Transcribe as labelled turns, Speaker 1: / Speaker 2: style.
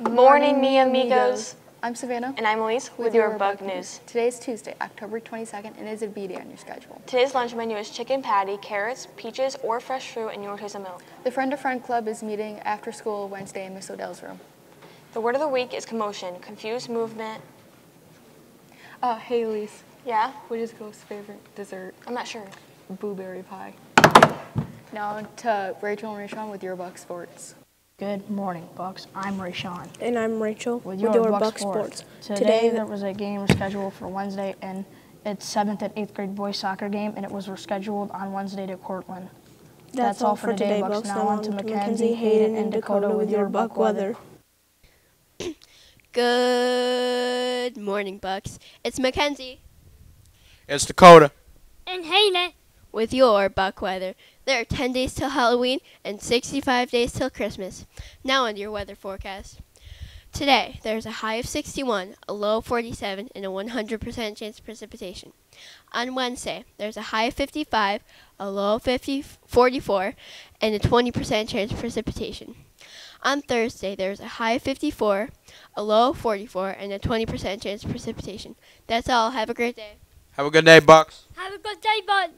Speaker 1: Morning, mi amigos.
Speaker 2: I'm Savannah.
Speaker 1: And I'm Elise with, your Buc News.
Speaker 2: Today is Tuesday, October 22nd, and it is a B day on your schedule.
Speaker 1: Today's lunch menu is chicken patty, carrots, peaches, or fresh fruit, and your choice of milk.
Speaker 2: The Friend to Friend Club is meeting after school Wednesday in Miss Odell's room.
Speaker 1: The word of the week is commotion, confused movement.
Speaker 2: Uh, hey, Elise.
Speaker 1: Yeah?
Speaker 2: What is Ghost's favorite dessert?
Speaker 1: I'm not sure.
Speaker 2: Blueberry pie. Now to Rachel and Rashawn with your Buc Sports.
Speaker 3: Good morning, Bucks. I'm Rayshawn.
Speaker 4: And I'm Rachel
Speaker 3: With
Speaker 4: with
Speaker 3: your,
Speaker 4: your
Speaker 3: Buc,
Speaker 4: Buc
Speaker 3: Sports.
Speaker 4: Sports.
Speaker 3: Today, there was a game scheduled for Wednesday, and it's seventh and eighth grade boys soccer game, and it was rescheduled on Wednesday to Cortland.
Speaker 4: That's, all for today, Bucks. Now on to Mackenzie, Hayden, and Dakota with your Buc weather.
Speaker 5: Good morning, Bucks. It's Mackenzie
Speaker 6: It's Dakota.
Speaker 7: and Hayden.
Speaker 5: With your Buc weather. There are 10 days till Halloween and 65 days till Christmas. Now on your weather forecast. Today, there's a high of 61, a low of 47, and a 100% chance of precipitation. On Wednesday, there's a high of 55, a low of 50, 44, and a 20% chance of precipitation. On Thursday, there's a high of 54, a low of 44, and a 20% chance of precipitation. That's all. Have a great day.
Speaker 6: Have a good day, Bucks.
Speaker 7: Have a good day, bud.